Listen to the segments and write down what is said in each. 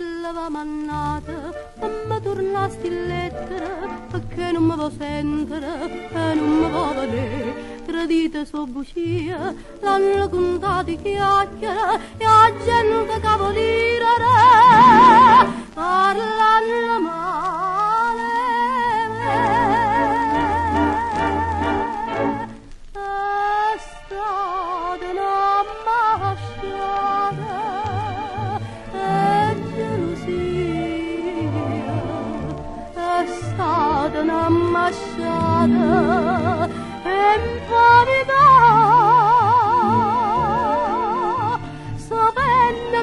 stella mannata, ma tornasti in lettera, perché non mi vuoi sentire e non mi vuoi vedere. Tradite sua bugia, l'hanno contata chiacchiera e oggi infamità sapendo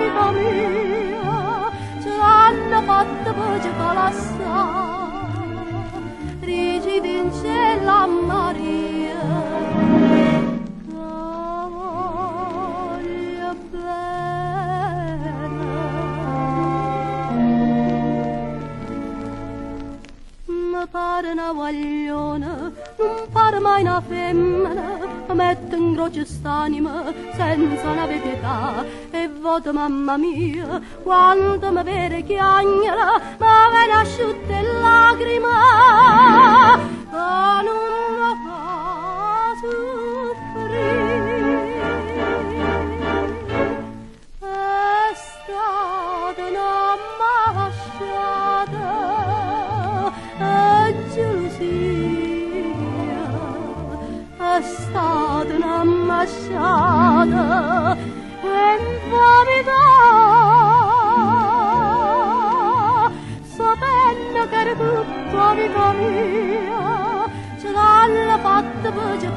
vita mia ce l'hanno fatta pare una guagliona, non pare mai una femmina, mi mette in croce st'anima senza una pietà e voto mamma mia, quanto mi vede chiagnola, ma viene asciutta in è stata una masciata e infamità sapendo che era tutta vita mia ce l'hanno fatta per ci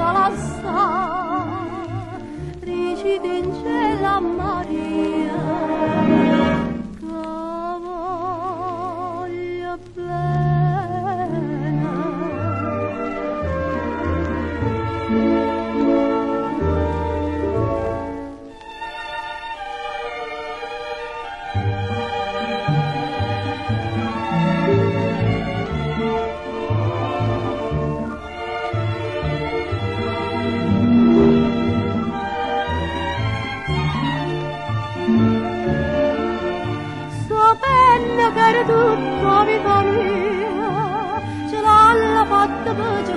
sapendo che tutta vita mia, ce l'hanno fatta per ci